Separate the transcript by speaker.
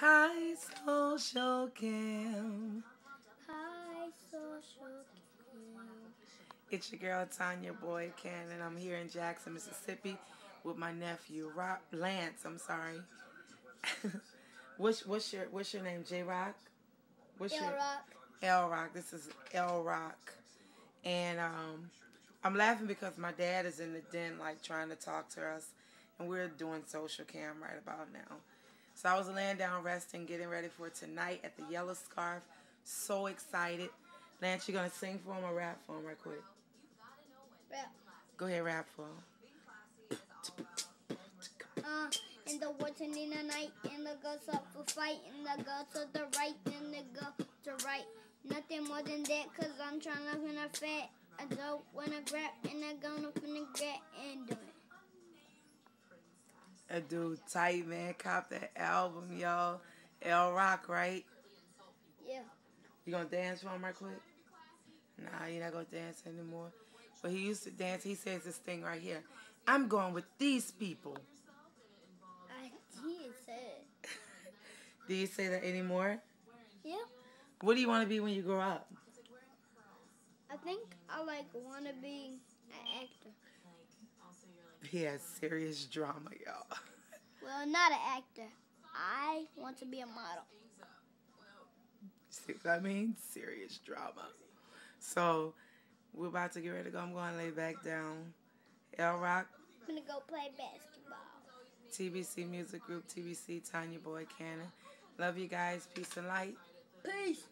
Speaker 1: Hi, Socialcam.
Speaker 2: Hi, social cam.
Speaker 1: It's your girl Tanya Boy Cannon. I'm here in Jackson, Mississippi, with my nephew Rob Lance. I'm sorry. what's what's your what's your name? J Rock. What's
Speaker 2: L
Speaker 1: your
Speaker 2: Rock.
Speaker 1: L Rock? This is L Rock, and um, I'm laughing because my dad is in the den, like trying to talk to us, and we're doing Socialcam right about now. So I was laying down resting, getting ready for tonight at the Yellow Scarf. So excited. Lance, you gonna sing for him or rap for him right quick?
Speaker 2: Rap.
Speaker 1: Go ahead, rap for him.
Speaker 2: Uh, in the woods and in the night, and the girls up for fight, and the girl to the right, and the girl to right. Nothing more than that, cause I'm trying to win a fat. I don't wanna grab, and I'm gonna finna grab
Speaker 1: A dude tight, man. Cop that album, y'all. L Rock, right?
Speaker 2: Yeah.
Speaker 1: You gonna dance for him right quick? Nah, you're not gonna dance anymore. But he used to dance. He says this thing right here. I'm going with these people.
Speaker 2: I did say it.
Speaker 1: Do you say that anymore?
Speaker 2: Yeah.
Speaker 1: What do you want to be when you grow up?
Speaker 2: I think I like wanna be an actor.
Speaker 1: He has serious drama, y'all.
Speaker 2: Well, not an actor. I want to be a model.
Speaker 1: See what I mean? Serious drama. So we're about to get ready to go. I'm going to lay back down. L Rock,
Speaker 2: I'm gonna go play basketball.
Speaker 1: TBC Music Group, TBC, Tanya Boy Cannon. Love you guys. Peace and light.
Speaker 2: Peace.